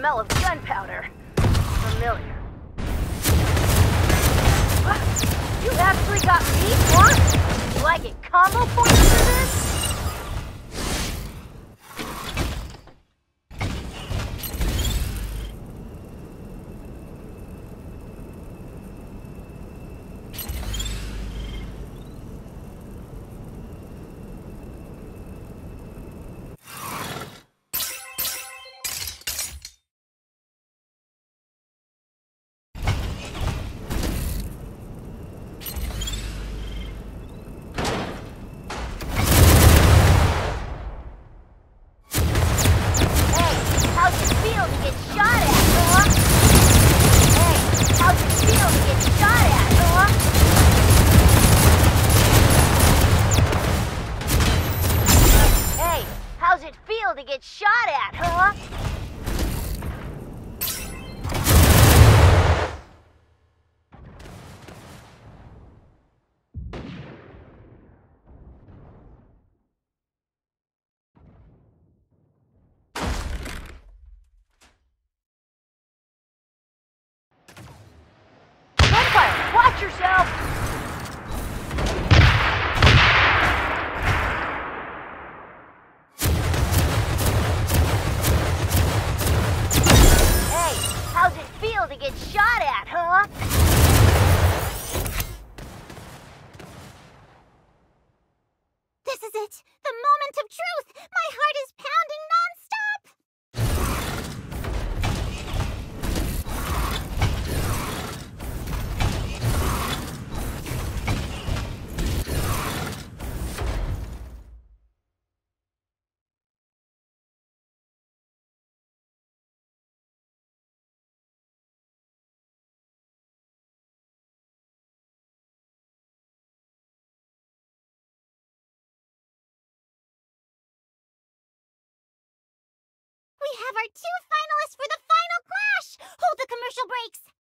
smell of gunpowder. Familiar. Ah, you actually got me, huh? I get combo points for this? How's it feel to get shot at, huh? Watch yourself! Feel to get shot at, huh? This is it! The moment of truth! We have our two finalists for the final clash! Hold the commercial breaks!